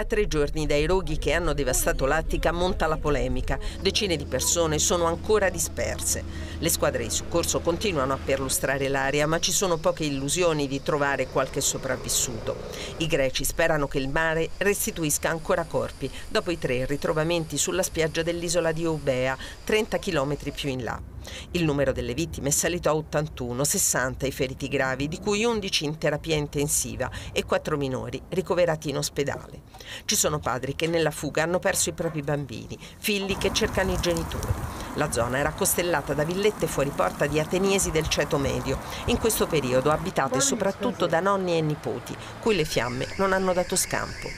A tre giorni dai roghi che hanno devastato l'Attica monta la polemica. Decine di persone sono ancora disperse. Le squadre di soccorso continuano a perlustrare l'area, ma ci sono poche illusioni di trovare qualche sopravvissuto. I greci sperano che il mare restituisca ancora corpi dopo i tre ritrovamenti sulla spiaggia dell'isola di Eubea, 30 km più in là. Il numero delle vittime è salito a 81, 60 i feriti gravi, di cui 11 in terapia intensiva e 4 minori ricoverati in ospedale. Ci sono padri che nella fuga hanno perso i propri bambini, figli che cercano i genitori. La zona era costellata da villette fuori porta di ateniesi del ceto medio, in questo periodo abitate soprattutto da nonni e nipoti, cui le fiamme non hanno dato scampo.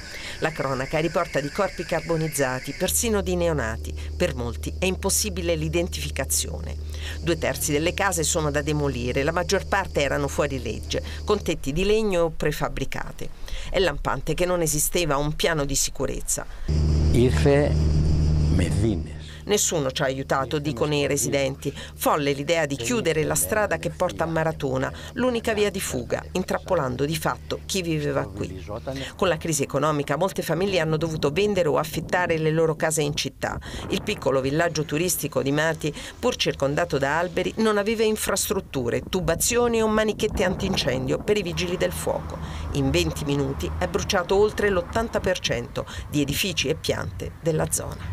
La cronaca riporta di corpi carbonizzati, persino di neonati. Per molti è impossibile l'identificazione. Due terzi delle case sono da demolire, la maggior parte erano fuori legge, con tetti di legno o prefabbricate. È lampante che non esisteva un piano di sicurezza. Irfe Mezzine. Nessuno ci ha aiutato, dicono i residenti. Folle l'idea di chiudere la strada che porta a Maratona, l'unica via di fuga, intrappolando di fatto chi viveva qui. Con la crisi economica molte famiglie hanno dovuto vendere o affittare le loro case in città. Il piccolo villaggio turistico di Mati, pur circondato da alberi, non aveva infrastrutture, tubazioni o manichette antincendio per i vigili del fuoco. In 20 minuti è bruciato oltre l'80% di edifici e piante della zona.